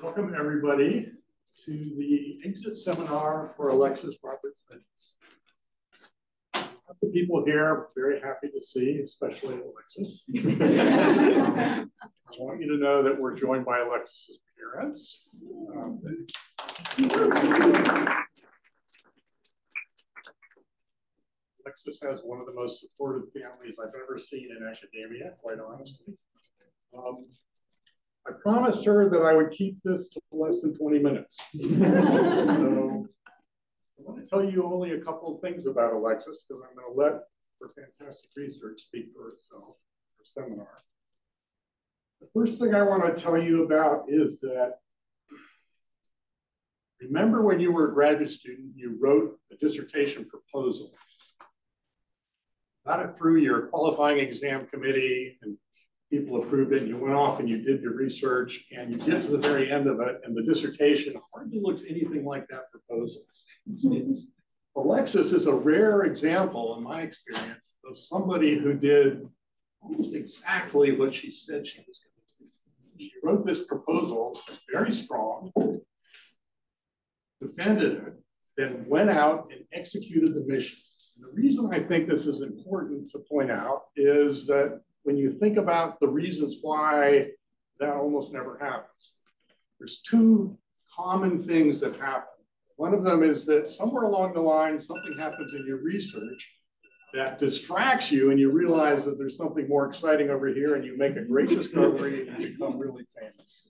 Welcome, everybody, to the exit seminar for Alexus Roberts. The people here, very happy to see, especially Alexus. I want you to know that we're joined by Alexus's parents. Um, Alexus has one of the most supportive families I've ever seen in academia, quite honestly. Um, I promised her that I would keep this to less than 20 minutes. so I want to tell you only a couple of things about Alexus because I'm going to let her fantastic research speak for itself, her seminar. The first thing I want to tell you about is that remember when you were a graduate student, you wrote a dissertation proposal. Got it through your qualifying exam committee and people approved it, and you went off and you did your research, and you get to the very end of it, and the dissertation hardly looks anything like that proposal. Alexus is a rare example, in my experience, of somebody who did almost exactly what she said she was going to do. She wrote this proposal, very strong, defended it, then went out and executed the mission. And the reason I think this is important to point out is that when you think about the reasons why that almost never happens, there's two common things that happen. One of them is that somewhere along the line, something happens in your research that distracts you and you realize that there's something more exciting over here and you make a great discovery and you become really famous.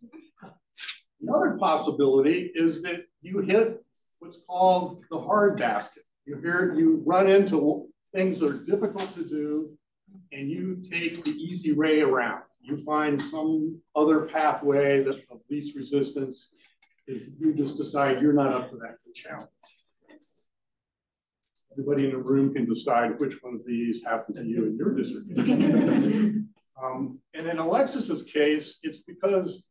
Another possibility is that you hit what's called the hard basket. You hear you run into things that are difficult to do and you take the easy way around. You find some other pathway that of least resistance if you just decide you're not up to that challenge. Everybody in the room can decide which one of these happened to you in your dissertation. um, and in Alexus's case, it's because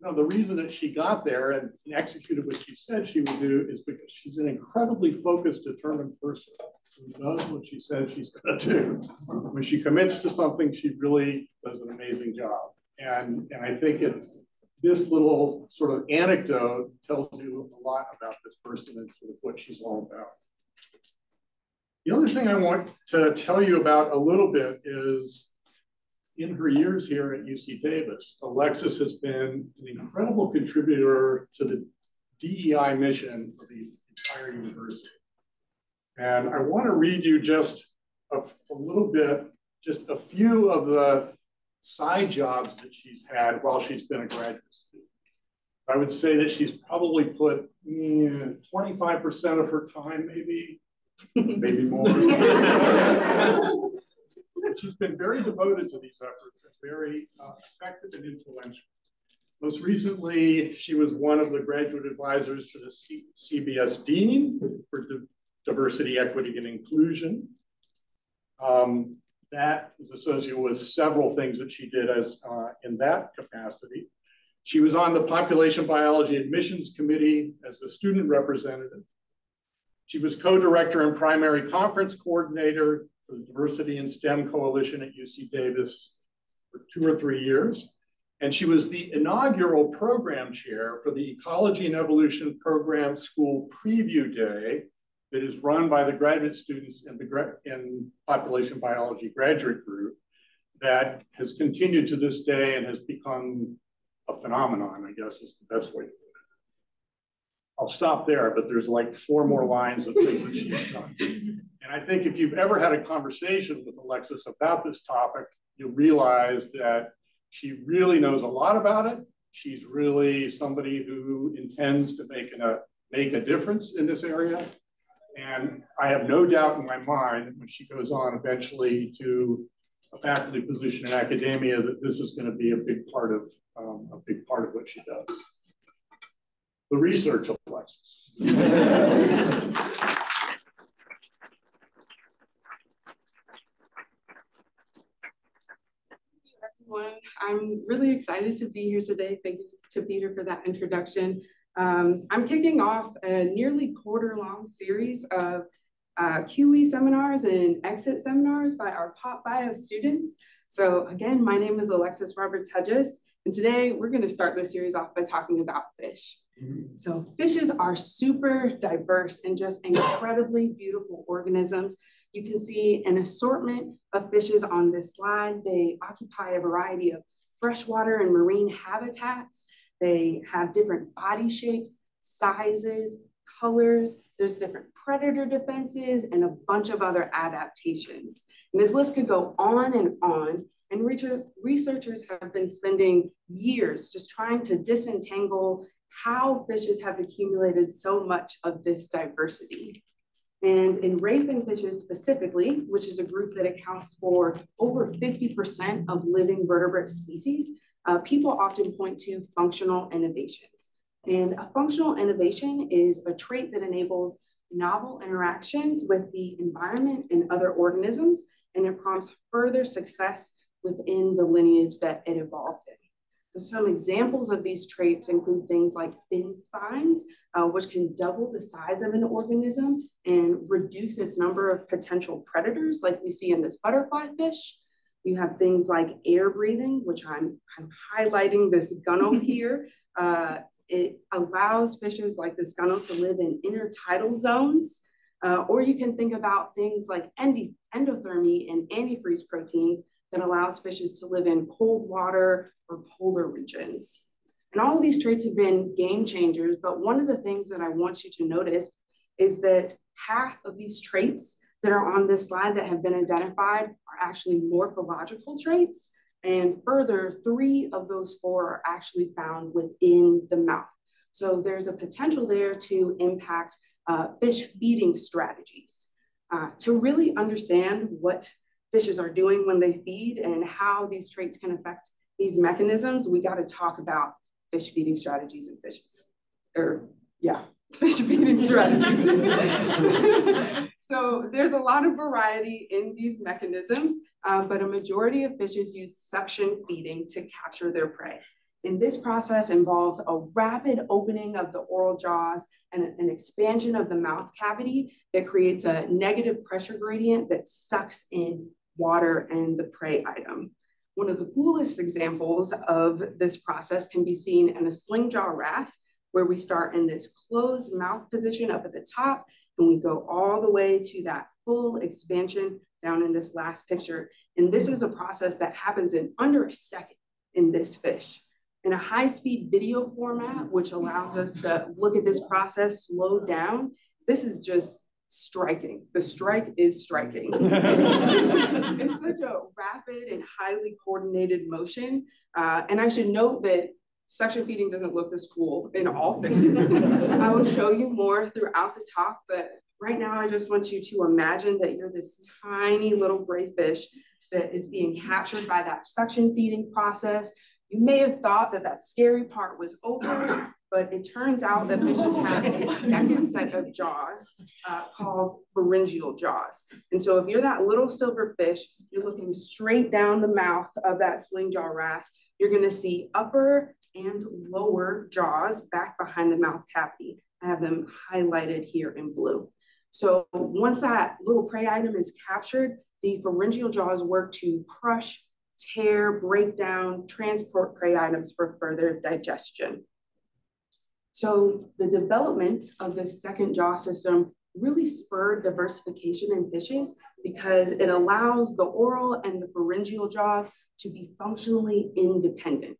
you know, the reason that she got there and executed what she said she would do is because she's an incredibly focused, determined person who does what she said she's going to do. When she commits to something, she really does an amazing job. And, and I think it, this little sort of anecdote tells you a lot about this person and sort of what she's all about. The other thing I want to tell you about a little bit is in her years here at UC Davis, Alexus has been an incredible contributor to the DEI mission of the entire university. And I want to read you just a, a little bit, just a few of the side jobs that she's had while she's been a graduate student. I would say that she's probably put 25% mm, of her time, maybe, maybe more. she's been very devoted to these efforts and very uh, effective and influential. Most recently, she was one of the graduate advisors to the C CBS Dean for diversity, equity, and inclusion. Um, that is associated with several things that she did as uh, in that capacity. She was on the Population Biology Admissions Committee as the student representative. She was co-director and primary conference coordinator for the Diversity in STEM Coalition at UC Davis for two or three years. And she was the inaugural program chair for the Ecology and Evolution Program School Preview Day that is run by the graduate students in the in population biology graduate group that has continued to this day and has become a phenomenon, I guess is the best way to put it. I'll stop there, but there's like four more lines of things that she's done. And I think if you've ever had a conversation with Alexus about this topic, you'll realize that she really knows a lot about it. She's really somebody who intends to make, a, make a difference in this area. And I have no doubt in my mind when she goes on eventually to a faculty position in academia that this is going to be a big part of um, a big part of what she does. The research Alexus. I'm really excited to be here today. Thank you to Peter for that introduction. Um, I'm kicking off a nearly quarter long series of uh, QE seminars and exit seminars by our Pop Bio students. So again, my name is Alexus Roberts Hedges, and today we're going to start this series off by talking about fish. Mm-hmm. So fishes are super diverse and just incredibly beautiful organisms. You can see an assortment of fishes on this slide. They occupy a variety of freshwater and marine habitats. They have different body shapes, sizes, colors. There's different predator defenses and a bunch of other adaptations. And this list could go on and on. And researchers have been spending years just trying to disentangle how fishes have accumulated so much of this diversity. And in ray fin fishes specifically, which is a group that accounts for over 50% of living vertebrate species, uh, people often point to functional innovations. And a functional innovation is a trait that enables novel interactions with the environment and other organisms, and it prompts further success within the lineage that it evolved in. Some examples of these traits include things like fin spines, uh, which can double the size of an organism and reduce its number of potential predators, like we see in this butterfly fish. You have things like air breathing, which I'm, I'm highlighting this gunnel here. Uh, it allows fishes like this gunnel to live in intertidal zones. Uh, or you can think about things like endothermy and antifreeze proteins that allows fishes to live in cold water or polar regions. And all of these traits have been game changers, but one of the things that I want you to notice is that half of these traits that are on this slide that have been identified are actually morphological traits. And further, three of those four are actually found within the mouth. So there's a potential there to impact uh, fish feeding strategies. Uh, to really understand what fishes are doing when they feed and how these traits can affect these mechanisms, we got to talk about fish feeding strategies and fishes. Or, yeah, fish feeding strategies. so there's a lot of variety in these mechanisms, uh, but a majority of fishes use suction feeding to capture their prey. And this process involves a rapid opening of the oral jaws and an expansion of the mouth cavity that creates a negative pressure gradient that sucks in water, and the prey item. One of the coolest examples of this process can be seen in a sling jaw wrasse, where we start in this closed mouth position up at the top, and we go all the way to that full expansion down in this last picture. And this is a process that happens in under a second in this fish. In a high-speed video format, which allows us to look at this process slowed down, this is just striking. The strike is striking. it's such a rapid and highly coordinated motion. Uh, and I should note that suction feeding doesn't look this cool in all fishes. I will show you more throughout the talk, but right now I just want you to imagine that you're this tiny little gray fish that is being captured by that suction feeding process. You may have thought that that scary part was over, but it turns out that fishes have a second set of jaws uh, called pharyngeal jaws. And so if you're that little silver fish, you're looking straight down the mouth of that sling jaw wrasse, you're gonna see upper and lower jaws back behind the mouth cavity. I have them highlighted here in blue. So once that little prey item is captured, the pharyngeal jaws work to crush, tear, break down, transport prey items for further digestion. So the development of the second jaw system really spurred diversification in fishes because it allows the oral and the pharyngeal jaws to be functionally independent.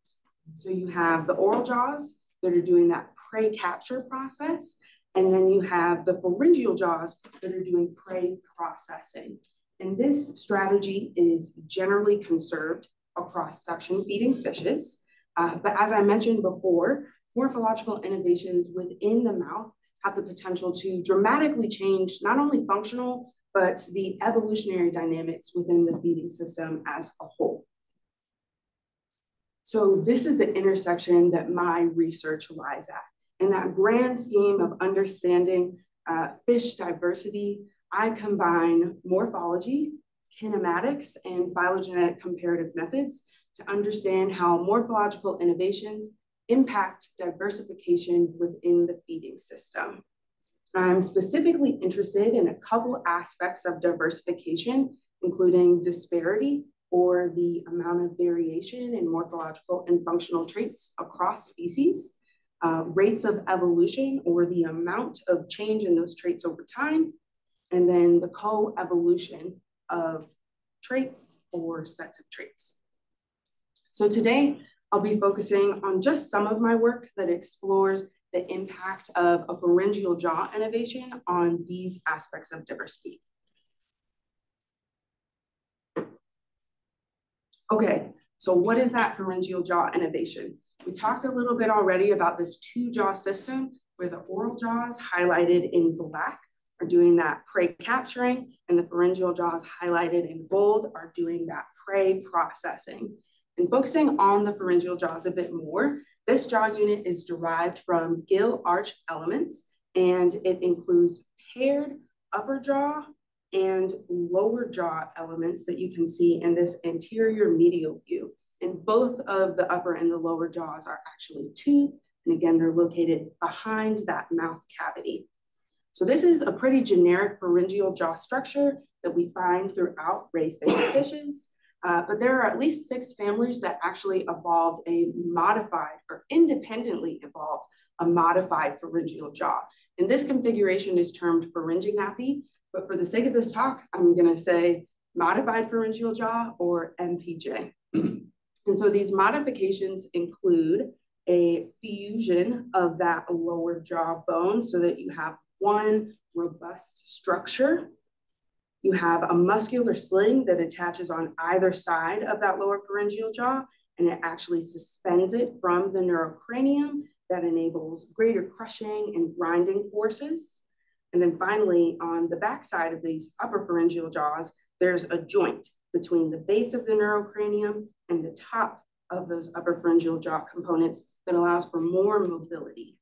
So you have the oral jaws that are doing that prey capture process, and then you have the pharyngeal jaws that are doing prey processing. And this strategy is generally conserved across suction feeding fishes. Uh, but as I mentioned before, morphological innovations within the mouth have the potential to dramatically change not only functional, but the evolutionary dynamics within the feeding system as a whole. So this is the intersection that my research lies at. In that grand scheme of understanding uh, fish diversity, I combine morphology, kinematics, and phylogenetic comparative methods to understand how morphological innovations impact diversification within the feeding system. I'm specifically interested in a couple aspects of diversification, including disparity or the amount of variation in morphological and functional traits across species, uh, rates of evolution or the amount of change in those traits over time, and then the co-evolution of traits or sets of traits. So today, I'll be focusing on just some of my work that explores the impact of a pharyngeal jaw innovation on these aspects of diversity. Okay, so what is that pharyngeal jaw innovation? We talked a little bit already about this two jaw system where the oral jaws highlighted in black are doing that prey capturing and the pharyngeal jaws highlighted in gold are doing that prey processing. And focusing on the pharyngeal jaws a bit more, this jaw unit is derived from gill arch elements and it includes paired upper jaw and lower jaw elements that you can see in this anterior medial view. And both of the upper and the lower jaws are actually toothed. And again, they're located behind that mouth cavity. So this is a pretty generic pharyngeal jaw structure that we find throughout ray fishes. Uh, but there are at least six families that actually evolved a modified or independently evolved a modified pharyngeal jaw. And this configuration is termed pharyngognathy, but for the sake of this talk, I'm gonna say modified pharyngeal jaw or MPJ. and so these modifications include a fusion of that lower jaw bone so that you have one robust structure you have a muscular sling that attaches on either side of that lower pharyngeal jaw, and it actually suspends it from the neurocranium that enables greater crushing and grinding forces. And then finally, on the backside of these upper pharyngeal jaws, there's a joint between the base of the neurocranium and the top of those upper pharyngeal jaw components that allows for more mobility.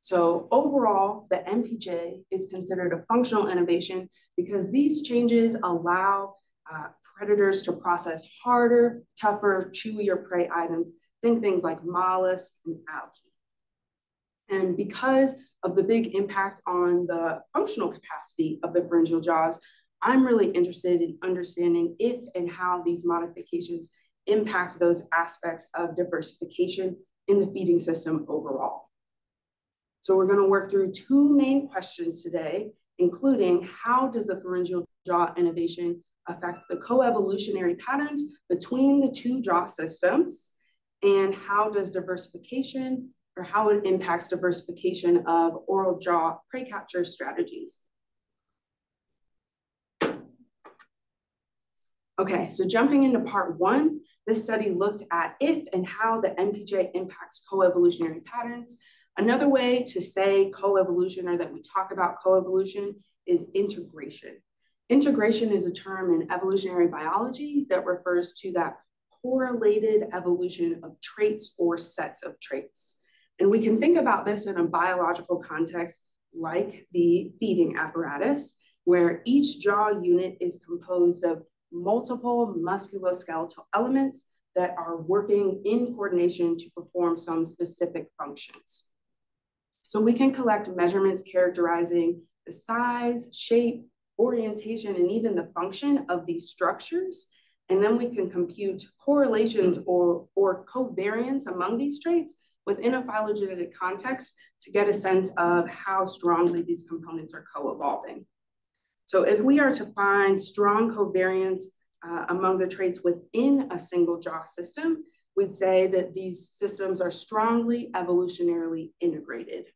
So overall, the MPJ is considered a functional innovation because these changes allow uh, predators to process harder, tougher, chewier prey items. Think things like mollusks and algae. And because of the big impact on the functional capacity of the pharyngeal jaws, I'm really interested in understanding if and how these modifications impact those aspects of diversification in the feeding system overall. So we're gonna work through two main questions today, including how does the pharyngeal jaw innovation affect the co-evolutionary patterns between the two jaw systems, and how does diversification how it impacts diversification of oral jaw prey capture strategies. Okay, so jumping into part one, this study looked at if and how the MPJ impacts co-evolutionary patterns Another way to say coevolution or that we talk about coevolution is integration. Integration is a term in evolutionary biology that refers to that correlated evolution of traits or sets of traits. And we can think about this in a biological context like the feeding apparatus, where each jaw unit is composed of multiple musculoskeletal elements that are working in coordination to perform some specific functions. So we can collect measurements characterizing the size, shape, orientation, and even the function of these structures. And then we can compute correlations or, or covariance among these traits within a phylogenetic context to get a sense of how strongly these components are co-evolving. So if we are to find strong covariance uh, among the traits within a single jaw system, we'd say that these systems are strongly evolutionarily integrated.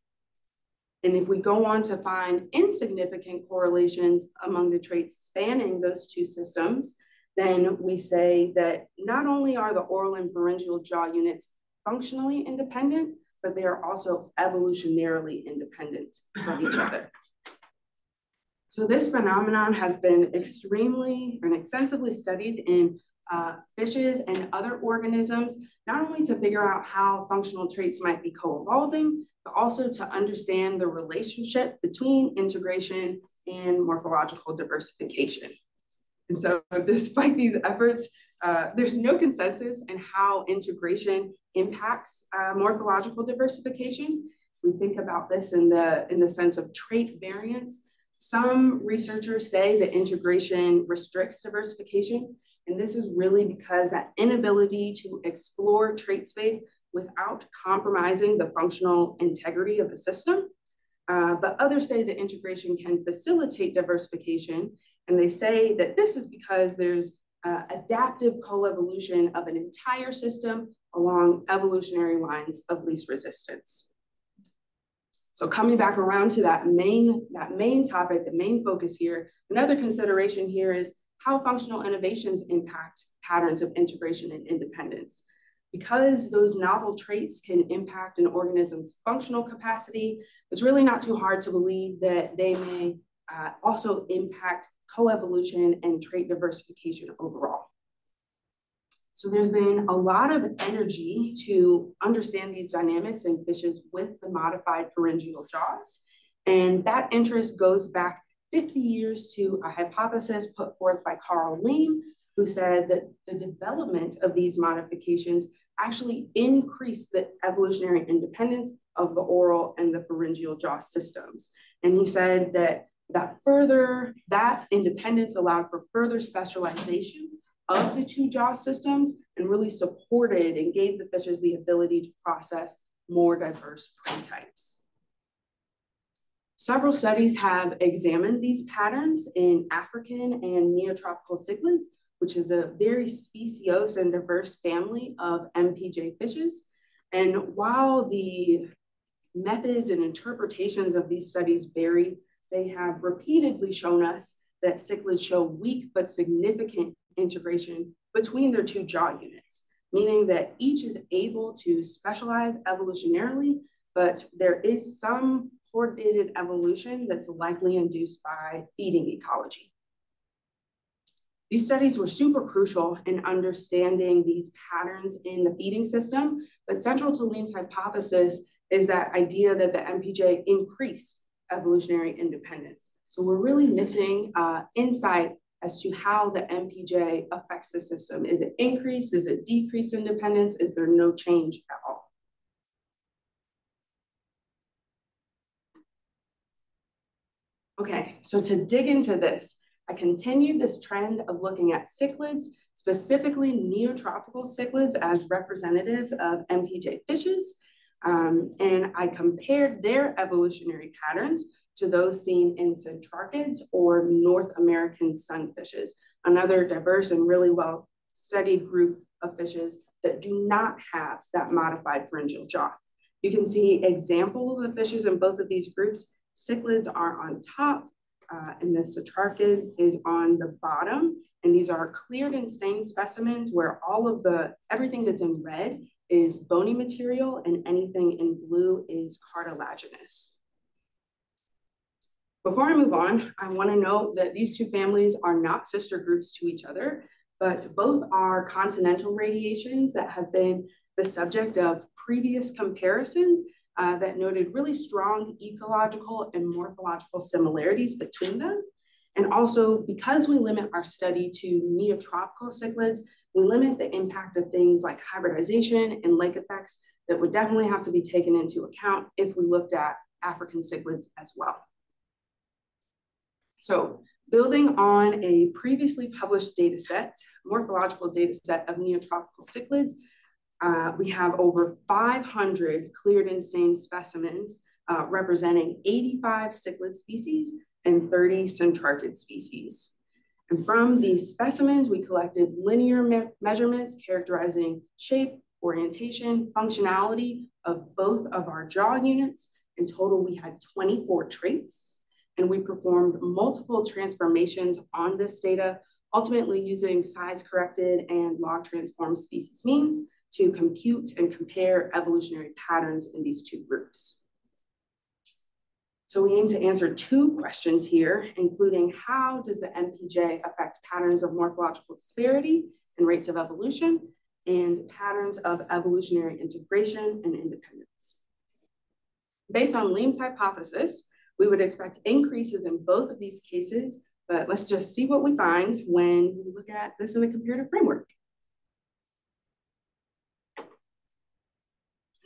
And if we go on to find insignificant correlations among the traits spanning those two systems, then we say that not only are the oral and pharyngeal jaw units functionally independent, but they are also evolutionarily independent from each other. So this phenomenon has been extremely and extensively studied in uh, fishes and other organisms, not only to figure out how functional traits might be co-evolving, but also to understand the relationship between integration and morphological diversification. And so despite these efforts, uh, there's no consensus in how integration impacts uh, morphological diversification. We think about this in the, in the sense of trait variance. some researchers say that integration restricts diversification, and this is really because that inability to explore trait space without compromising the functional integrity of the system. Uh, but others say that integration can facilitate diversification, and they say that this is because there's uh, adaptive coevolution of an entire system along evolutionary lines of least resistance. So coming back around to that main, that main topic, the main focus here, another consideration here is how functional innovations impact patterns of integration and independence. Because those novel traits can impact an organism's functional capacity, it's really not too hard to believe that they may uh, also impact coevolution and trait diversification overall. So there's been a lot of energy to understand these dynamics in fishes with the modified pharyngeal jaws. And that interest goes back 50 years to a hypothesis put forth by Carl Liem, who said that the development of these modifications actually increased the evolutionary independence of the oral and the pharyngeal jaw systems. And he said that that further, that independence allowed for further specialization of the two jaw systems and really supported and gave the fishes the ability to process more diverse prey types. Several studies have examined these patterns in African and neotropical cichlids, which is a very speciose and diverse family of MPJ fishes. And while the methods and interpretations of these studies vary, they have repeatedly shown us that cichlids show weak but significant integration between their two jaw units, meaning that each is able to specialize evolutionarily, but there is some coordinated evolution that's likely induced by feeding ecology. These studies were super crucial in understanding these patterns in the feeding system, but central to Liem's hypothesis is that idea that the MPJ increased evolutionary independence. So we're really missing uh, insight as to how the MPJ affects the system. Is it increase? Is it decrease independence? Is there no change at all? Okay, so to dig into this, I continued this trend of looking at cichlids, specifically neotropical cichlids as representatives of MPJ fishes, um, and I compared their evolutionary patterns to those seen in centrarchids or North American sunfishes, another diverse and really well studied group of fishes that do not have that modified pharyngeal jaw. You can see examples of fishes in both of these groups. Cichlids are on top, uh, and the centrarchid is on the bottom. And these are cleared and stained specimens where all of the, everything that's in red is bony material and anything in blue is cartilaginous. Before I move on, I want to note that these two families are not sister groups to each other, but both are continental radiations that have been the subject of previous comparisons uh, that noted really strong ecological and morphological similarities between them. And also, because we limit our study to neotropical cichlids, we limit the impact of things like hybridization and lake effects that would definitely have to be taken into account if we looked at African cichlids as well. So building on a previously published data set, morphological data set of neotropical cichlids, uh, we have over 500 cleared and stained specimens uh, representing 85 cichlid species and 30 centrarchid species. And from these specimens, we collected linear me measurements characterizing shape, orientation, functionality of both of our jaw units. In total, we had 24 traits and we performed multiple transformations on this data, ultimately using size corrected and log transformed species means to compute and compare evolutionary patterns in these two groups. So we aim to answer two questions here, including how does the MPJ affect patterns of morphological disparity and rates of evolution, and patterns of evolutionary integration and independence. Based on Liem's hypothesis, we would expect increases in both of these cases, but let's just see what we find when we look at this in a comparative framework.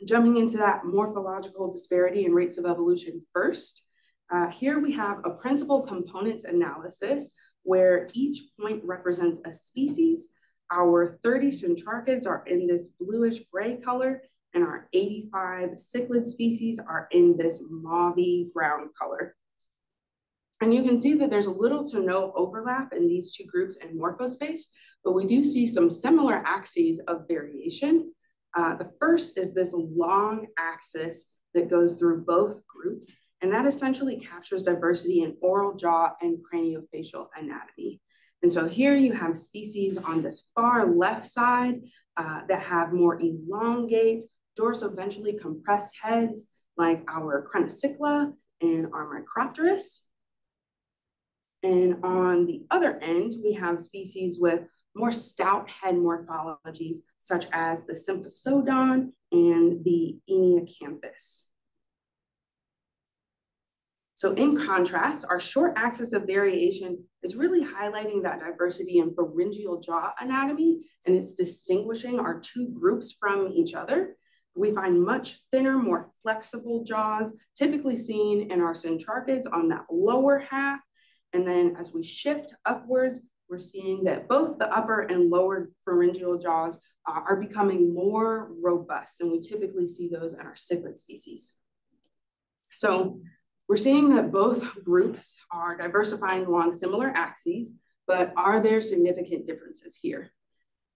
Jumping into that morphological disparity and rates of evolution first, Uh, here we have a principal components analysis where each point represents a species. Our 30 centrarchids are in this bluish gray color, and our 85 cichlid species are in this mauve brown color. And you can see that there's little to no overlap in these two groups in morphospace, but we do see some similar axes of variation. Uh, the first is this long axis that goes through both groups, and that essentially captures diversity in oral jaw and craniofacial anatomy. And so here you have species on this far left side uh, that have more elongate, dorsoventrally compressed heads, like our Crenicichla and our Micropterus. And on the other end, we have species with more stout head morphologies, such as the Symphysodon and the Enneacanthus. So in contrast, our short axis of variation is really highlighting that diversity in pharyngeal jaw anatomy, and it's distinguishing our two groups from each other. We find much thinner, more flexible jaws, typically seen in our centrarchids on that lower half, and then as we shift upwards, we're seeing that both the upper and lower pharyngeal jaws uh, are becoming more robust, and we typically see those in our cichlid species. So we're seeing that both groups are diversifying along similar axes, but are there significant differences here?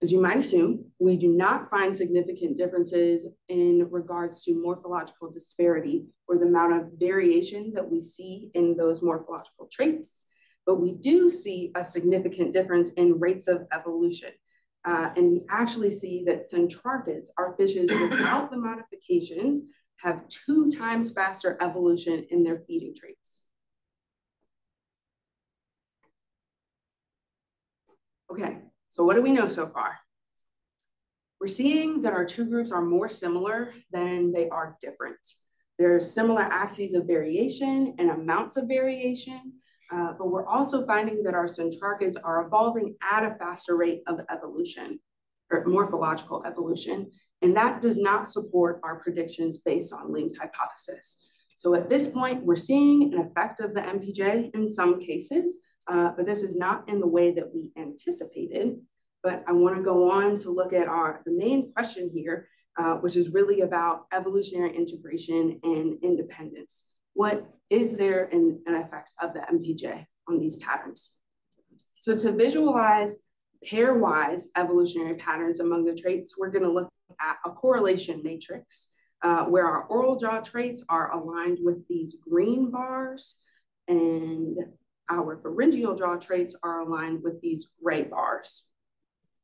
As you might assume, we do not find significant differences in regards to morphological disparity or the amount of variation that we see in those morphological traits, but we do see a significant difference in rates of evolution. Uh, and we actually see that centrarchids are fishes without the modifications have two times faster evolution in their feeding traits. Okay, so what do we know so far? We're seeing that our two groups are more similar than they are different. There's similar axes of variation and amounts of variation, uh, but we're also finding that our centrarchids are evolving at a faster rate of evolution or morphological evolution, and that does not support our predictions based on Liem's hypothesis. So at this point, we're seeing an effect of the MPJ in some cases, uh, but this is not in the way that we anticipated. But I want to go on to look at our the main question here, uh, which is really about evolutionary integration and independence. What is there an, an effect of the MPJ on these patterns? So to visualize pairwise evolutionary patterns among the traits, we're going to look at a correlation matrix uh, where our oral jaw traits are aligned with these green bars and our pharyngeal jaw traits are aligned with these gray bars.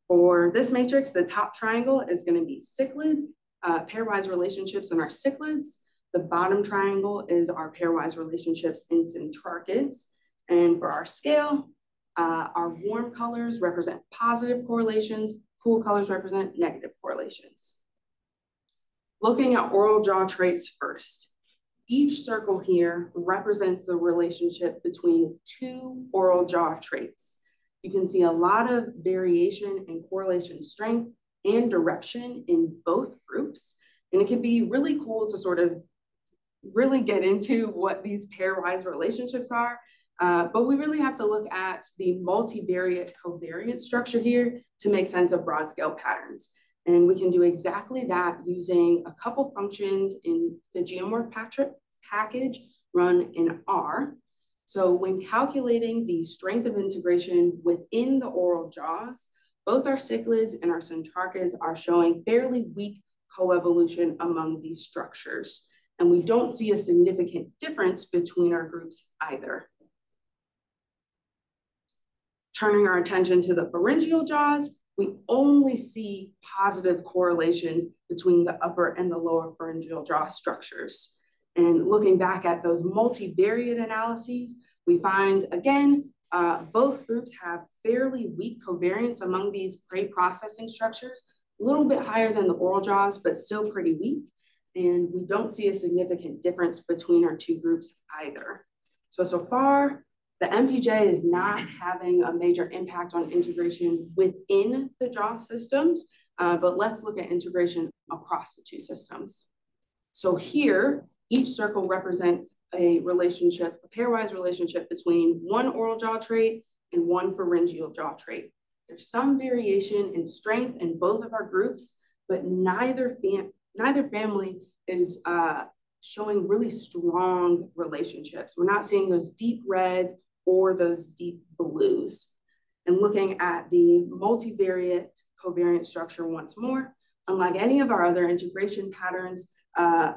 For this matrix, the top triangle is going to be cichlid, uh, pairwise relationships in our cichlids. The bottom triangle is our pairwise relationships in centrarchids. And for our scale, uh, our warm colors represent positive correlations, cool colors represent negative correlations. Looking at oral jaw traits first. Each circle here represents the relationship between two oral jaw traits. You can see a lot of variation in correlation strength and direction in both groups. And it can be really cool to sort of really get into what these pairwise relationships are. Uh, but we really have to look at the multivariate covariant structure here to make sense of broad scale patterns. And we can do exactly that using a couple functions in the geomorph package run in R. So when calculating the strength of integration within the oral jaws, both our cichlids and our centrarchids are showing fairly weak coevolution among these structures. And we don't see a significant difference between our groups either. Turning our attention to the pharyngeal jaws, we only see positive correlations between the upper and the lower pharyngeal jaw structures. And looking back at those multivariate analyses, we find, again, uh, both groups have fairly weak covariance among these prey processing structures, a little bit higher than the oral jaws, but still pretty weak. And we don't see a significant difference between our two groups either. So, so far, the MPJ is not having a major impact on integration within the jaw systems, uh, but let's look at integration across the two systems. So here, each circle represents a relationship, a pairwise relationship between one oral jaw trait and one pharyngeal jaw trait. There's some variation in strength in both of our groups, but neither, fam neither family is uh, showing really strong relationships. We're not seeing those deep reds or those deep blues. And looking at the multivariate covariant structure once more, unlike any of our other integration patterns, uh,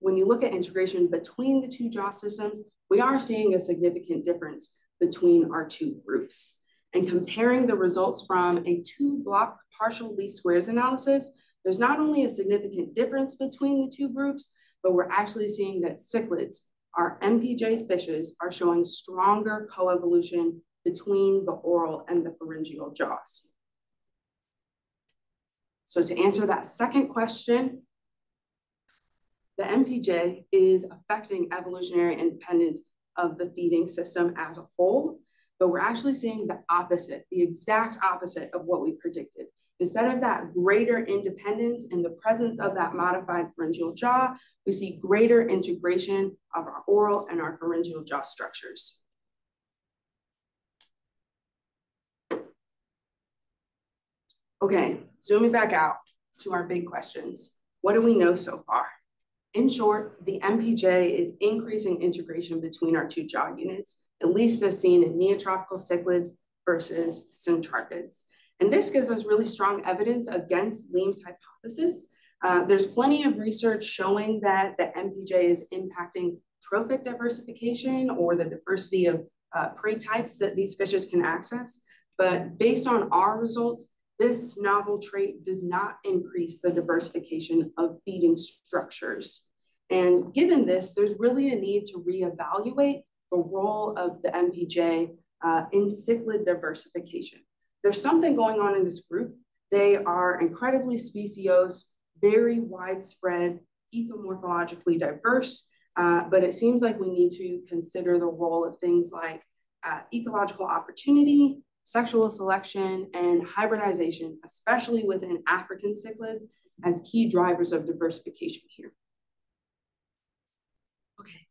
when you look at integration between the two jaw systems, we are seeing a significant difference between our two groups. And comparing the results from a two block partial least squares analysis, there's not only a significant difference between the two groups, but we're actually seeing that cichlids, our MPJ fishes, are showing stronger coevolution between the oral and the pharyngeal jaws. So to answer that second question, the MPJ is affecting evolutionary independence of the feeding system as a whole, but we're actually seeing the opposite, the exact opposite of what we predicted. Instead of that greater independence in the presence of that modified pharyngeal jaw, we see greater integration of our oral and our pharyngeal jaw structures. Okay, zooming back out to our big questions. What do we know so far? In short, the MPJ is increasing integration between our two jaw units, at least as seen in neotropical cichlids versus centrarchids. And this gives us really strong evidence against Liem's hypothesis. Uh, there's plenty of research showing that the MPJ is impacting trophic diversification or the diversity of uh, prey types that these fishes can access. But based on our results, this novel trait does not increase the diversification of feeding structures. And given this, there's really a need to reevaluate the role of the MPJ uh, in cichlid diversification. There's something going on in this group. They are incredibly speciose, very widespread, ecomorphologically diverse, uh, but it seems like we need to consider the role of things like uh, ecological opportunity, sexual selection, and hybridization, especially within African cichlids, as key drivers of diversification here. Okay,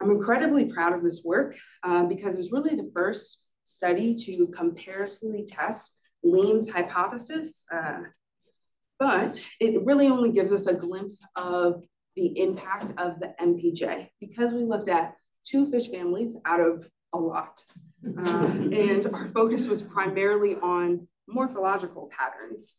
I'm incredibly proud of this work uh, because it's really the first study to comparatively test Liem's hypothesis, uh, but it really only gives us a glimpse of the impact of the MPJ because we looked at two fish families out of a lot. Uh, and our focus was primarily on morphological patterns.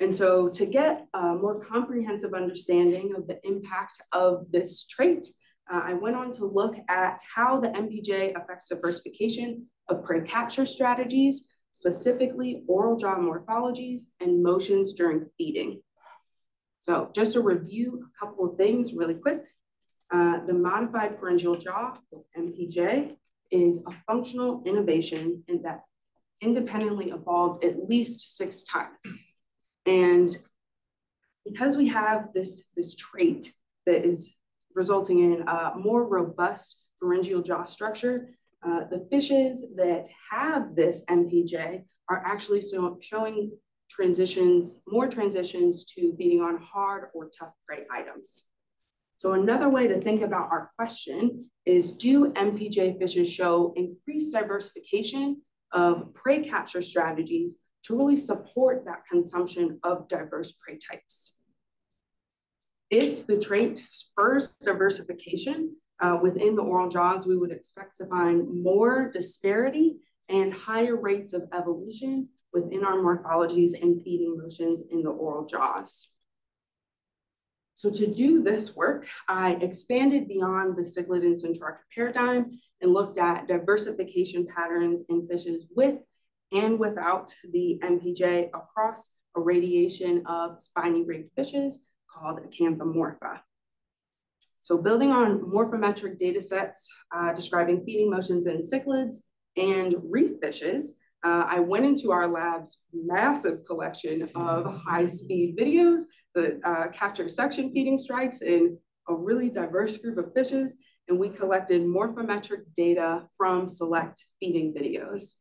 And so to get a more comprehensive understanding of the impact of this trait, uh, I went on to look at how the MPJ affects diversification of prey capture strategies, specifically oral jaw morphologies and motions during feeding. So just to review a couple of things really quick. Uh, the modified pharyngeal jaw, MPJ, is a functional innovation in that independently evolved at least six times. And because we have this, this trait that is resulting in a more robust pharyngeal jaw structure, uh, the fishes that have this MPJ are actually so, showing transitions, more transitions to feeding on hard or tough prey items. So another way to think about our question is do MPJ fishes show increased diversification of prey capture strategies to really support that consumption of diverse prey types? If the trait spurs diversification, uh, within the oral jaws, we would expect to find more disparity and higher rates of evolution within our morphologies and feeding motions in the oral jaws. So to do this work, I expanded beyond the cichlid and centrarchid paradigm and looked at diversification patterns in fishes with and without the MPJ across a radiation of spiny rayed fishes called Acanthomorpha. So building on morphometric data sets uh, describing feeding motions in cichlids and reef fishes, uh, I went into our lab's massive collection of high-speed videos that uh, capture suction feeding strikes in a really diverse group of fishes, and we collected morphometric data from select feeding videos.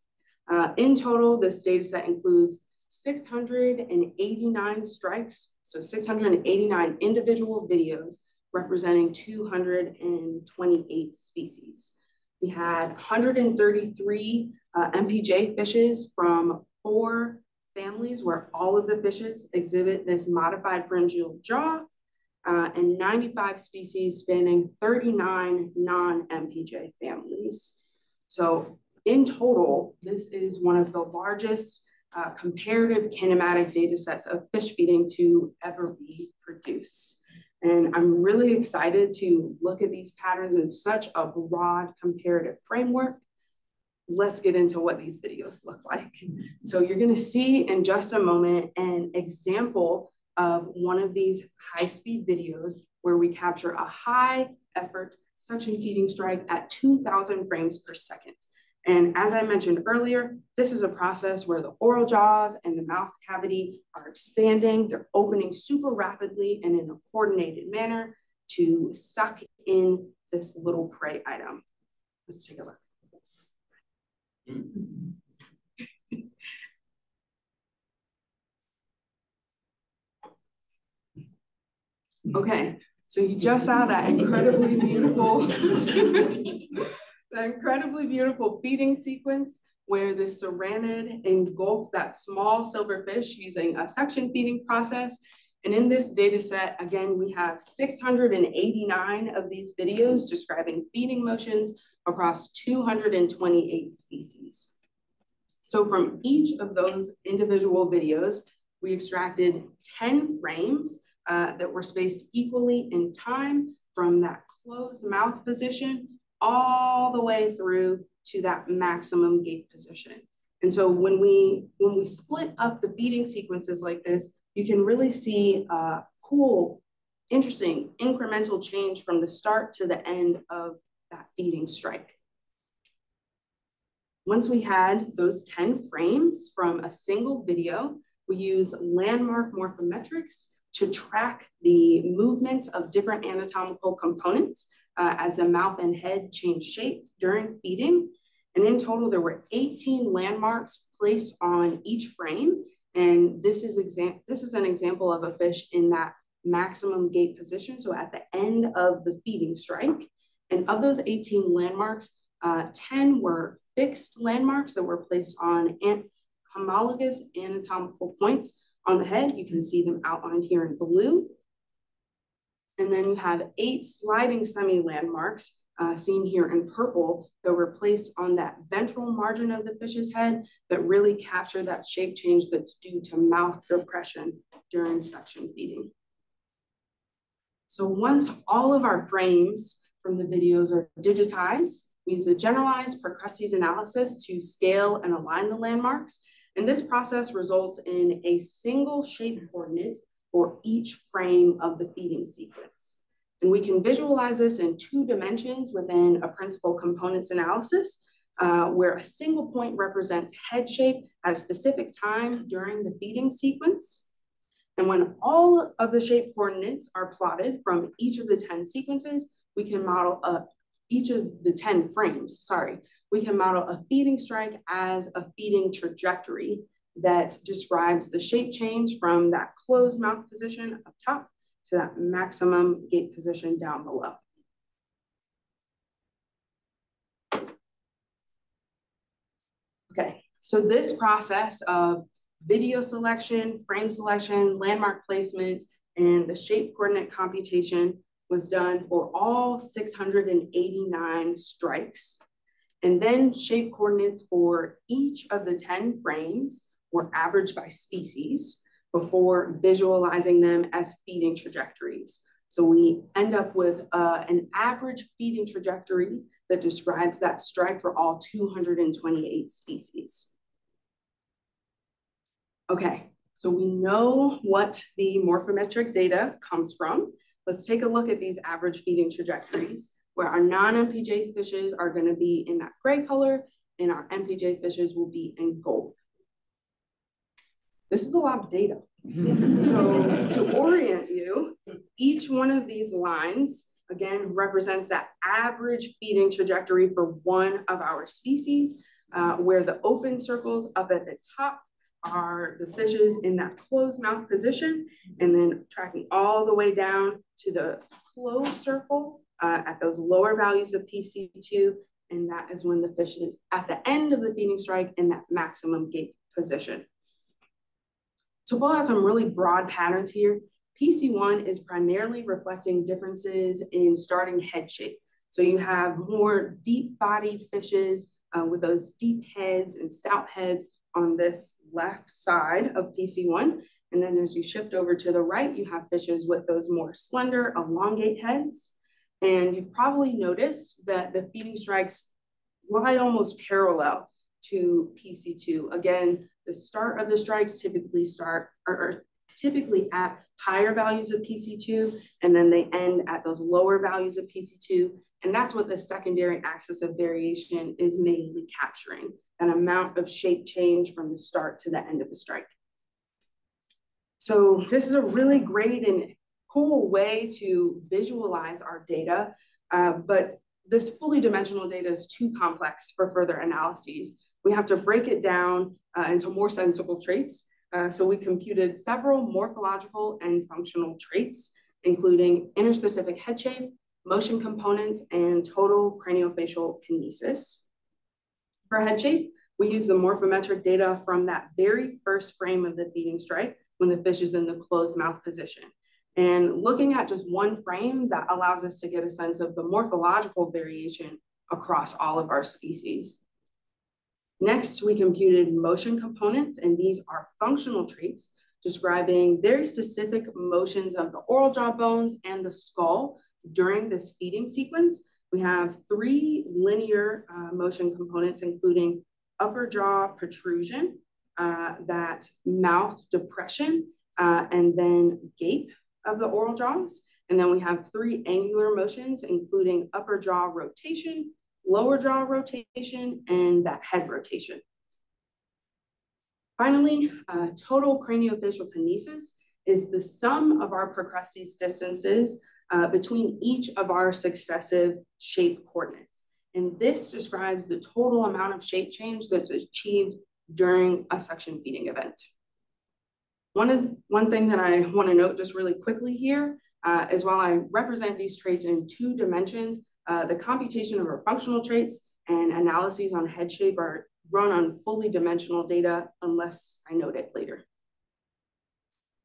Uh, in total, this data set includes 689 strikes, so 689 individual videos representing 228 species. We had 133 uh, MPJ fishes from four families where all of the fishes exhibit this modified pharyngeal jaw uh, and 95 species spanning 39 non-MPJ families. So in total, this is one of the largest uh, comparative kinematic data sets of fish feeding to ever be produced. And I'm really excited to look at these patterns in such a broad comparative framework. Let's get into what these videos look like. So you're gonna see in just a moment an example of one of these high-speed videos where we capture a high effort suction feeding strike at 2000 frames per second. And as I mentioned earlier, this is a process where the oral jaws and the mouth cavity are expanding. They're opening super rapidly and in a coordinated manner to suck in this little prey item. Let's take a look. Okay, so you just saw that incredibly beautiful the incredibly beautiful feeding sequence where the serranid engulfed that small silverfish using a suction feeding process. And in this data set, again, we have 689 of these videos describing feeding motions across 228 species. So from each of those individual videos, we extracted 10 frames uh, that were spaced equally in time from that closed mouth position all the way through to that maximum gape position. And so when we when we split up the feeding sequences like this, you can really see a cool, interesting incremental change from the start to the end of that feeding strike. Once we had those 10 frames from a single video, we use landmark morphometrics to track the movements of different anatomical components uh, as the mouth and head change shape during feeding. And in total, there were 18 landmarks placed on each frame. And this is, this is an example of a fish in that maximum gape position. So at the end of the feeding strike. And of those 18 landmarks, uh, 10 were fixed landmarks that were placed on an homologous anatomical points on the head, you can see them outlined here in blue. And then you have eight sliding semi-landmarks uh, seen here in purple that were placed on that ventral margin of the fish's head that really capture that shape change that's due to mouth depression during suction feeding. So once all of our frames from the videos are digitized, we use a generalized Procrustes analysis to scale and align the landmarks and this process results in a single shape coordinate for each frame of the feeding sequence. And we can visualize this in two dimensions within a principal components analysis, uh, where a single point represents head shape at a specific time during the feeding sequence. And when all of the shape coordinates are plotted from each of the 10 sequences, we can model up each of the 10 frames, sorry, we can model a feeding strike as a feeding trajectory that describes the shape change from that closed mouth position up top to that maximum gape position down below. Okay, so this process of video selection, frame selection, landmark placement, and the shape coordinate computation was done for all 689 strikes and then shape coordinates for each of the 10 frames were averaged by species before visualizing them as feeding trajectories. So we end up with uh, an average feeding trajectory that describes that strike for all 228 species. Okay, so we know what the morphometric data comes from. Let's take a look at these average feeding trajectories where our non-MPJ fishes are gonna be in that gray color and our MPJ fishes will be in gold. This is a lot of data. so to orient you, each one of these lines, again, represents that average feeding trajectory for one of our species, uh, where the open circles up at the top are the fishes in that closed mouth position and then tracking all the way down to the closed circle uh, at those lower values of PC2. And that is when the fish is at the end of the feeding strike in that maximum gape position. To pull out some really broad patterns here, PC1 is primarily reflecting differences in starting head shape. So you have more deep bodied fishes uh, with those deep heads and stout heads on this left side of PC1. And then as you shift over to the right, you have fishes with those more slender, elongate heads. And you've probably noticed that the feeding strikes lie almost parallel to PC2. Again, the start of the strikes typically start or, typically at higher values of PC2, and then they end at those lower values of PC2. And that's what the secondary axis of variation is mainly capturing, an amount of shape change from the start to the end of the strike. So this is a really great and cool way to visualize our data, uh, but this fully dimensional data is too complex for further analyses. We have to break it down uh, into more sensible traits. Uh, so we computed several morphological and functional traits, including interspecific head shape, motion components, and total craniofacial kinesis. For head shape, we use the morphometric data from that very first frame of the feeding strike when the fish is in the closed mouth position. And looking at just one frame, that allows us to get a sense of the morphological variation across all of our species. Next, we computed motion components, and these are functional traits describing very specific motions of the oral jaw bones and the skull during this feeding sequence. We have three linear uh, motion components, including upper jaw protrusion, uh, that mouth depression, uh, and then gape of the oral jaws. And then we have three angular motions, including upper jaw rotation, lower jaw rotation, and that head rotation. Finally, uh, total craniofacial kinesis is the sum of our procrustes distances uh, between each of our successive shape coordinates. And this describes the total amount of shape change that's achieved during a suction feeding event. One, of, one thing that I wanna note just really quickly here uh, is while I represent these traits in two dimensions, uh, the computation of our functional traits and analyses on head shape are run on fully dimensional data unless I note it later.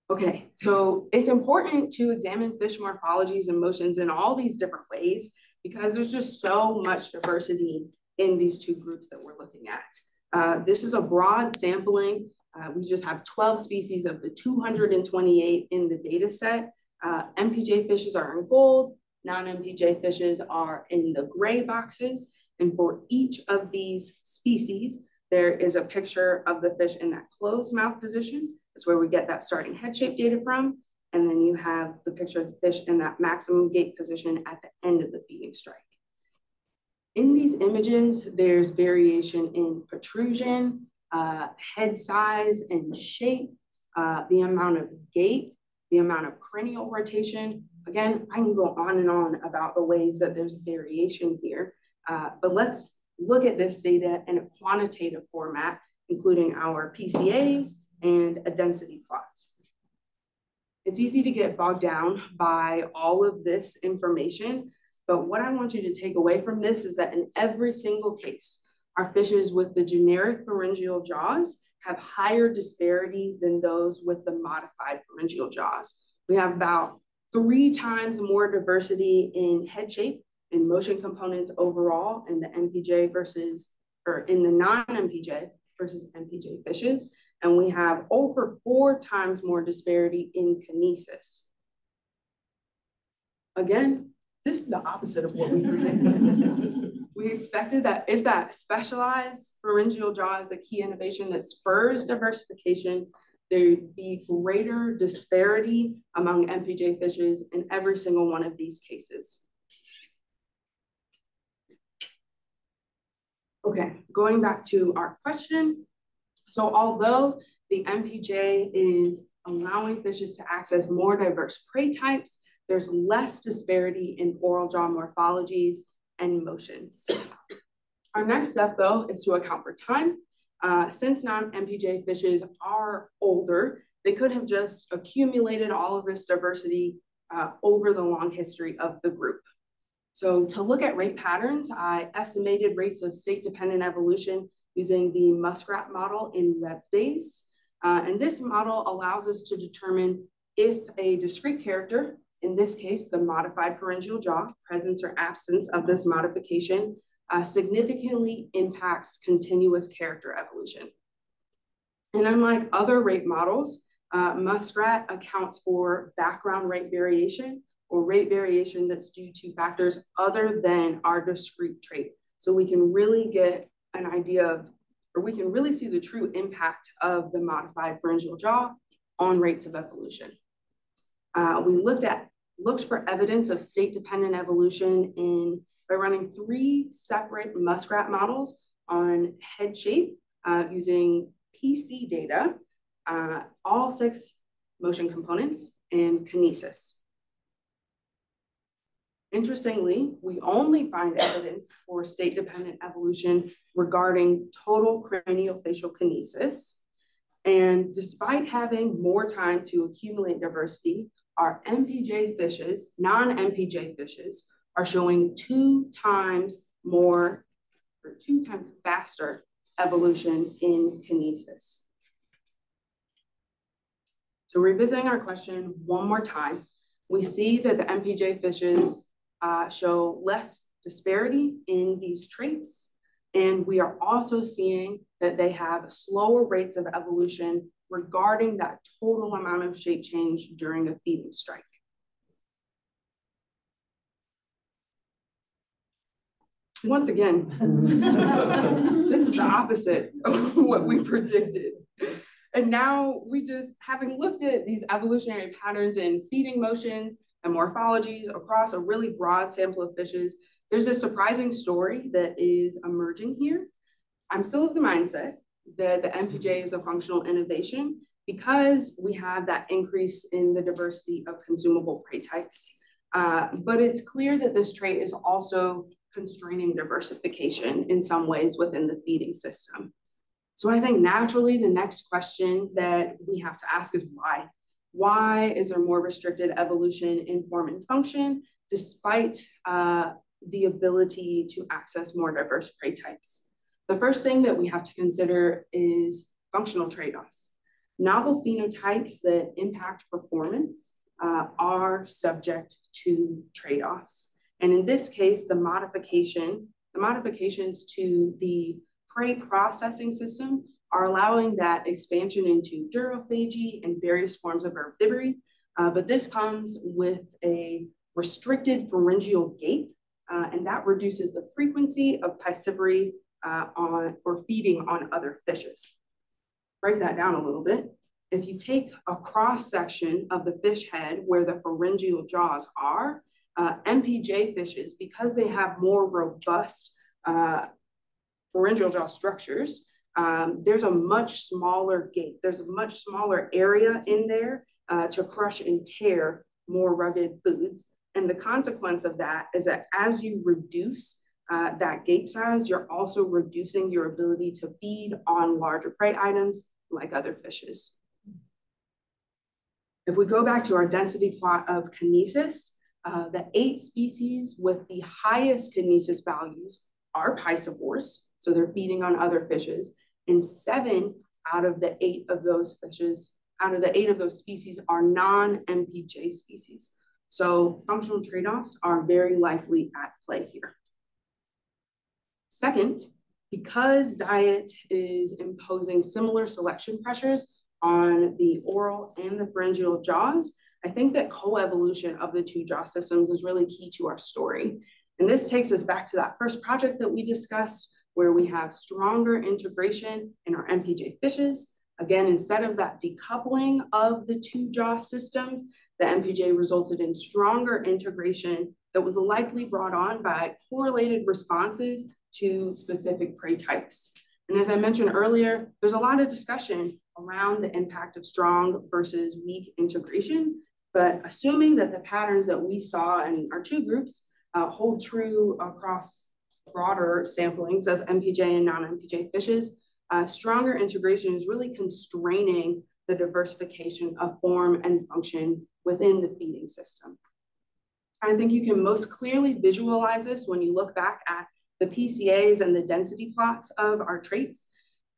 Okay, so it's important to examine fish morphologies and motions in all these different ways because there's just so much diversity in these two groups that we're looking at. Uh, this is a broad sampling. Uh, we just have 12 species of the 228 in the data set. Uh, MPJ fishes are in gold, non-MPJ fishes are in the gray boxes. And for each of these species, there is a picture of the fish in that closed mouth position that's where we get that starting head shape data from. And then you have the picture of the fish in that maximum gape position at the end of the feeding strike. In these images, there's variation in protrusion, uh, head size and shape, uh, the amount of gape, the amount of cranial rotation. Again, I can go on and on about the ways that there's variation here, uh, but let's look at this data in a quantitative format, including our PCAs and a density plot. It's easy to get bogged down by all of this information, but what I want you to take away from this is that in every single case, our fishes with the generic pharyngeal jaws have higher disparity than those with the modified pharyngeal jaws. We have about three times more diversity in head shape and motion components overall in the MPJ versus, or in the non-MPJ versus MPJ fishes and we have over four times more disparity in kinesis. Again, this is the opposite of what we predicted. We expected that if that specialized pharyngeal jaw is a key innovation that spurs diversification, there'd be greater disparity among MPJ fishes in every single one of these cases. Okay, going back to our question, so although the MPJ is allowing fishes to access more diverse prey types, there's less disparity in oral jaw morphologies and motions. Our next step though is to account for time. Uh, since non-MPJ fishes are older, they could have just accumulated all of this diversity uh, over the long history of the group. So to look at rate patterns, I estimated rates of state-dependent evolution using the MuSSCRat model in RevBayes. Uh, and this model allows us to determine if a discrete character, in this case, the modified pharyngeal jaw, presence or absence of this modification, uh, significantly impacts continuous character evolution. And unlike other rate models, uh, MuSSCRat accounts for background rate variation or rate variation that's due to factors other than our discrete trait. So we can really get an idea of, or we can really see the true impact of the modified pharyngeal jaw on rates of evolution. Uh, we looked at looked for evidence of state-dependent evolution in by running three separate MuSSCRat models on head shape uh, using PC data, uh, all six motion components, and kinesis. Interestingly, we only find evidence for state-dependent evolution regarding total craniofacial kinesis. And despite having more time to accumulate diversity, our MPJ fishes, non-MPJ fishes, are showing two times more or two times faster evolution in kinesis. So revisiting our question one more time, we see that the MPJ fishes uh, show less disparity in these traits. And we are also seeing that they have slower rates of evolution regarding that total amount of shape change during a feeding strike. Once again, this is the opposite of what we predicted. And now we just, having looked at these evolutionary patterns in feeding motions and morphologies across a really broad sample of fishes, there's a surprising story that is emerging here. I'm still of the mindset that the MPJ is a functional innovation because we have that increase in the diversity of consumable prey types. Uh, but it's clear that this trait is also constraining diversification in some ways within the feeding system. So I think naturally the next question that we have to ask is why? Why is there more restricted evolution in form and function despite uh, the ability to access more diverse prey types? The first thing that we have to consider is functional trade-offs. Novel phenotypes that impact performance uh, are subject to trade-offs. And in this case, the modification, the modifications to the prey processing system are allowing that expansion into durophagy and various forms of herbivory. Uh, but this comes with a restricted pharyngeal gape, uh, and that reduces the frequency of piscivory uh, on or feeding on other fishes. Break that down a little bit. If you take a cross section of the fish head where the pharyngeal jaws are, uh, MPJ fishes, because they have more robust uh, pharyngeal jaw structures, um, there's a much smaller gape. There's a much smaller area in there uh, to crush and tear more rugged foods. And the consequence of that is that as you reduce uh, that gape size, you're also reducing your ability to feed on larger prey items like other fishes. If we go back to our density plot of kinesis, uh, the eight species with the highest kinesis values are piscivores, so they're feeding on other fishes, and seven out of the eight of those fishes, out of the eight of those species are non-MPJ species. So functional trade-offs are very likely at play here. Second, because diet is imposing similar selection pressures on the oral and the pharyngeal jaws, I think that coevolution of the two jaw systems is really key to our story. And this takes us back to that first project that we discussed, where we have stronger integration in our MPJ fishes. Again, instead of that decoupling of the two jaw systems, the MPJ resulted in stronger integration that was likely brought on by correlated responses to specific prey types. And as I mentioned earlier, there's a lot of discussion around the impact of strong versus weak integration. But assuming that the patterns that we saw in our two groups uh, hold true across broader samplings of MPJ and non-MPJ fishes, uh, stronger integration is really constraining the diversification of form and function within the feeding system. I think you can most clearly visualize this when you look back at the PCAs and the density plots of our traits.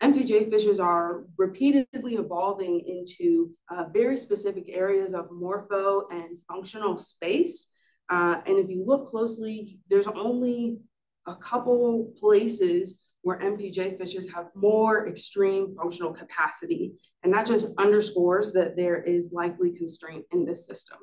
MPJ fishes are repeatedly evolving into uh, very specific areas of morpho and functional space. Uh, and if you look closely, there's only a couple places where MPJ fishes have more extreme functional capacity. And that just underscores that there is likely constraint in this system.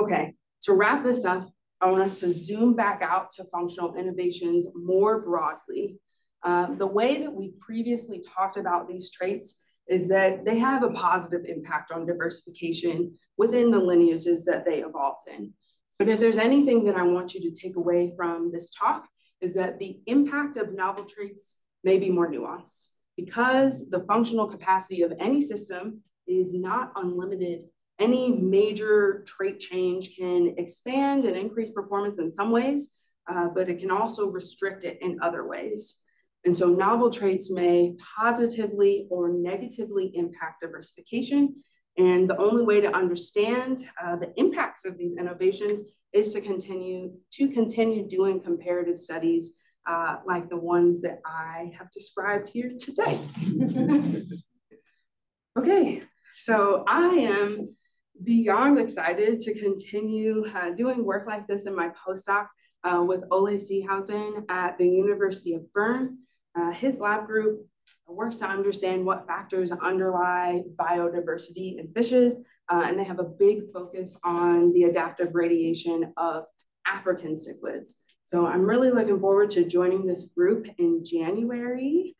Okay, to wrap this up, I want us to zoom back out to functional innovations more broadly. Uh, the way that we previously talked about these traits is that they have a positive impact on diversification within the lineages that they evolved in. But if there's anything that I want you to take away from this talk is that the impact of novel traits may be more nuanced because the functional capacity of any system is not unlimited. Any major trait change can expand and increase performance in some ways, uh, but it can also restrict it in other ways. And so novel traits may positively or negatively impact diversification and the only way to understand uh, the impacts of these innovations is to continue to continue doing comparative studies uh, like the ones that I have described here today. okay, so I am beyond excited to continue uh, doing work like this in my postdoc uh, with Ole Seehausen at the University of Bern. Uh, his lab group works to understand what factors underlie biodiversity in fishes, uh, and they have a big focus on the adaptive radiation of African cichlids. So I'm really looking forward to joining this group in January.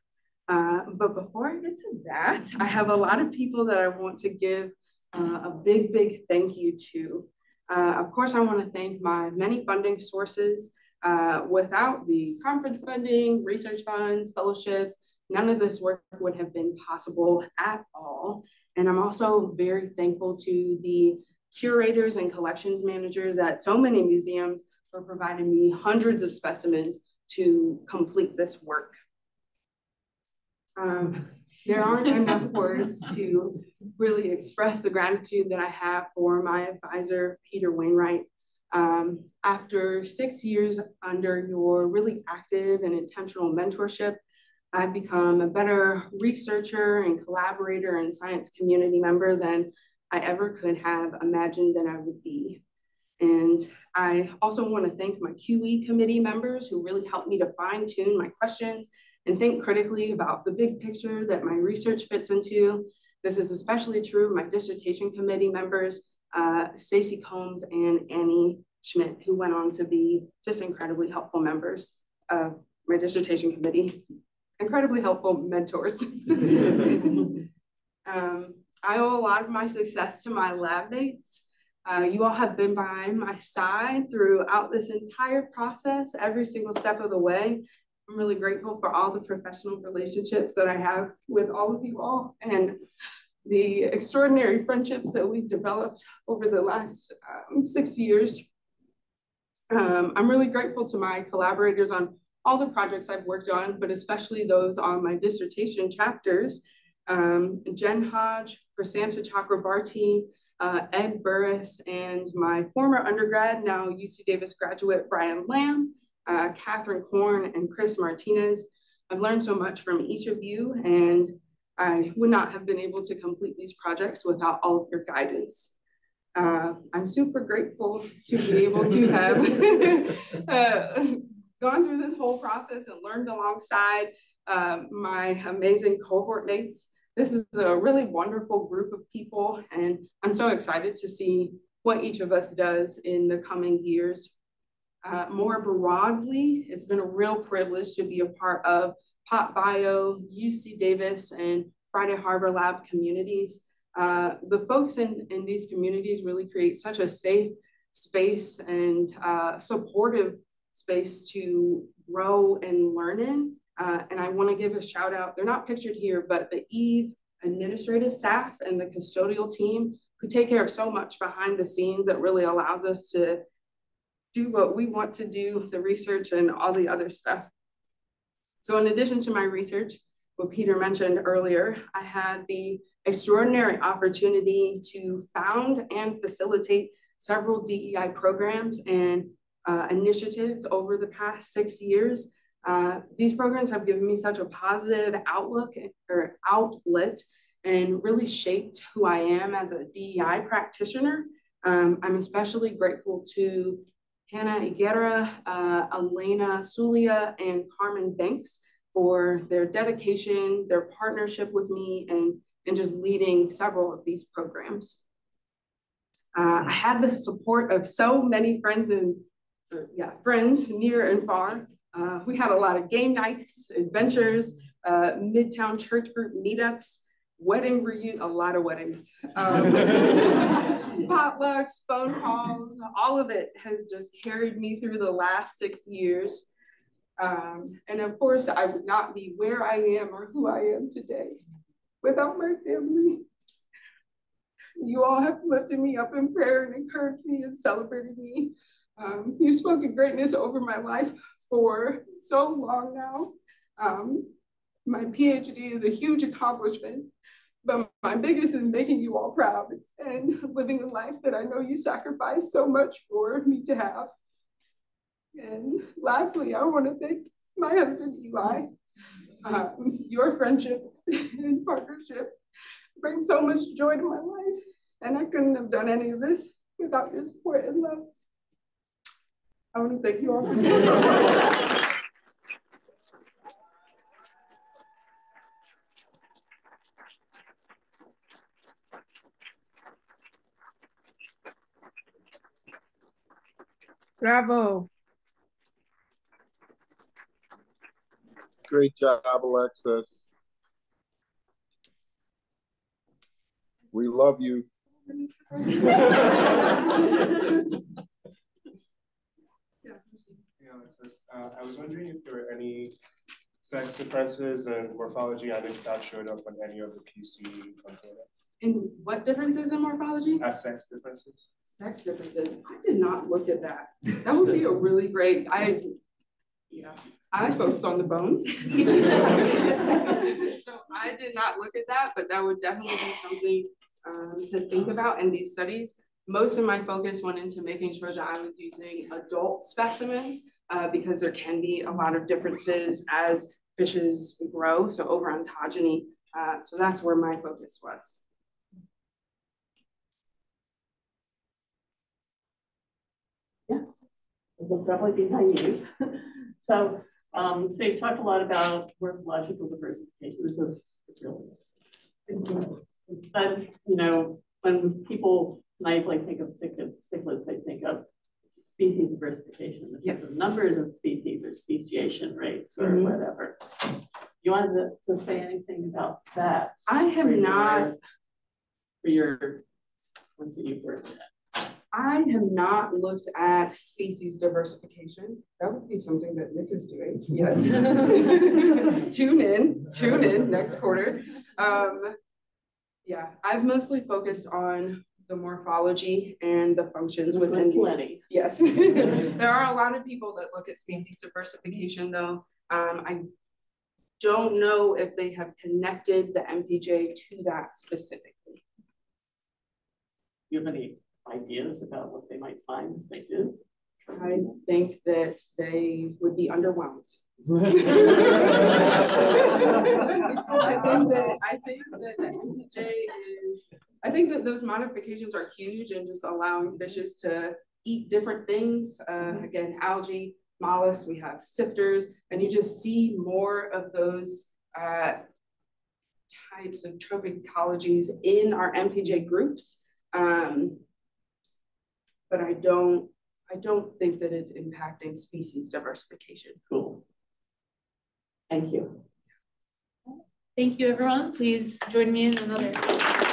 Uh, but before I get to that, I have a lot of people that I want to give uh, a big, big thank you to. Uh, of course, I want to thank my many funding sources. Uh, without the conference funding, research funds, fellowships, None of this work would have been possible at all. And I'm also very thankful to the curators and collections managers at so many museums for providing me hundreds of specimens to complete this work. Um, there aren't enough words to really express the gratitude that I have for my advisor, Peter Wainwright. Um, after six years under your really active and intentional mentorship, I've become a better researcher and collaborator and science community member than I ever could have imagined that I would be. And I also want to thank my QE committee members who really helped me to fine tune my questions and think critically about the big picture that my research fits into. This is especially true of my dissertation committee members, uh, Stacey Combes and Annie Schmidt, who went on to be just incredibly helpful members of my dissertation committee incredibly helpful mentors. um, I owe a lot of my success to my lab mates. Uh, you all have been by my side throughout this entire process, every single step of the way. I'm really grateful for all the professional relationships that I have with all of you all and the extraordinary friendships that we've developed over the last um, six years. Um, I'm really grateful to my collaborators on all the projects I've worked on, but especially those on my dissertation chapters. Um, Jen Hodge, Prosanta Chakrabarty, uh, Ed Burress, and my former undergrad, now UC Davis graduate, Brian Lamb, uh, Katherine Corn, and Chris Martinez. I've learned so much from each of you, and I would not have been able to complete these projects without all of your guidance. Uh, I'm super grateful to be able to have uh, gone through this whole process and learned alongside um, my amazing cohort mates. This is a really wonderful group of people, and I'm so excited to see what each of us does in the coming years. Uh, more broadly, it's been a real privilege to be a part of PopBio, UC Davis, and Friday Harbor Lab communities. Uh, the folks in, in these communities really create such a safe space and uh, supportive space to grow and learn in. Uh, and I want to give a shout out, they're not pictured here, but the EVE administrative staff and the custodial team who take care of so much behind the scenes that really allows us to do what we want to do, the research and all the other stuff. So in addition to my research, what Peter mentioned earlier, I had the extraordinary opportunity to found and facilitate several DEI programs and uh, initiatives over the past six years. Uh, these programs have given me such a positive outlook or outlet and really shaped who I am as a DEI practitioner. Um, I'm especially grateful to Hannah Iguera, uh, Elena Sulia, and Carmen Banks for their dedication, their partnership with me, and, and just leading several of these programs. Uh, I had the support of so many friends and yeah, friends near and far. Uh, we had a lot of game nights, adventures, uh, Midtown church group meetups, wedding reunion, a lot of weddings, um, potlucks, phone calls, all of it has just carried me through the last six years. Um, and of course, I would not be where I am or who I am today without my family. You all have lifted me up in prayer and encouraged me and celebrated me. Um, you've spoken greatness over my life for so long now. Um, my PhD is a huge accomplishment, my biggest is making you all proud and living a life that I know you sacrificed so much for me to have. And lastly, I want to thank my husband, Eli. Um, your friendship and partnership brings so much joy to my life, and I couldn't have done any of this without your support and love. I want to thank you all. Bravo. Great job, Alexus. We love you. Yeah, Alexus, uh, I was wondering if there were any sex differences and morphology and if that showed up on any of the PC components. In what differences in morphology? As sex differences. Sex differences. I did not look at that. That would be a really great. I yeah. I focus on the bones. so I did not look at that, but that would definitely be something um, to think about in these studies. Most of my focus went into making sure that I was using adult specimens uh, because there can be a lot of differences as fishes grow, so over ontogeny. Uh, so that's where my focus was. Yeah, will probably be naive. so, um, so you talked a lot about morphological diversification. Is really, but you know, when people naively think of cichlids, they think of species diversification, yes. numbers of species or speciation rates or mm -hmm. whatever. You wanted to, to, say anything about that? I have not. for your ones that you've worked at. I have not looked at species diversification. That would be something that Nick is doing. Yes. tune in, tune in next quarter. Um, yeah, I've mostly focused on the morphology and the functions There's within these. Yes, there are a lot of people that look at species diversification though. Um, I don't know if they have connected the MPJ to that specifically. Do you have any ideas about what they might find if they do? I think that they would be underwhelmed. I think that I think that the MPJ is I think that those modifications are huge and just allowing fishes to eat different things. Uh, mm-hmm. again, algae, mollusks, we have sifters, and you just see more of those uh, types of trophic ecologies in our MPJ groups. Um, but I don't, I don't think that it's impacting species diversification. Cool. Thank you. Thank you, everyone. Please join me in another.